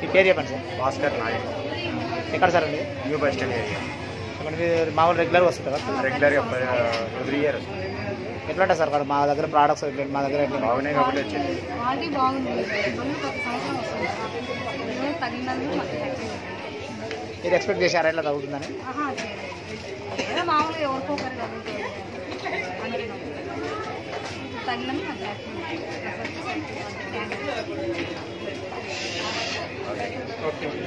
మీ పేరు చెప్పండి సార్. భాస్కర్ నాయక్. ఎక్కడ సార్ అండి? New bus stand area. అక్కడ మీరు మామూలు రెగ్యులర్గా వస్తుంటారా? రెగ్యులర్గా ఎవ్రీ ఇయర్ ఎట్లా ఉంటుంది సార్ అక్కడ మా దగ్గర ప్రోడక్ట్స్ మా దగ్గర? బాగున్నాయి కాబట్టి వచ్చింది. మీరు ఎక్స్పెక్ట్ చేశారా ఎట్లా తగ్గుతుందని? próximo.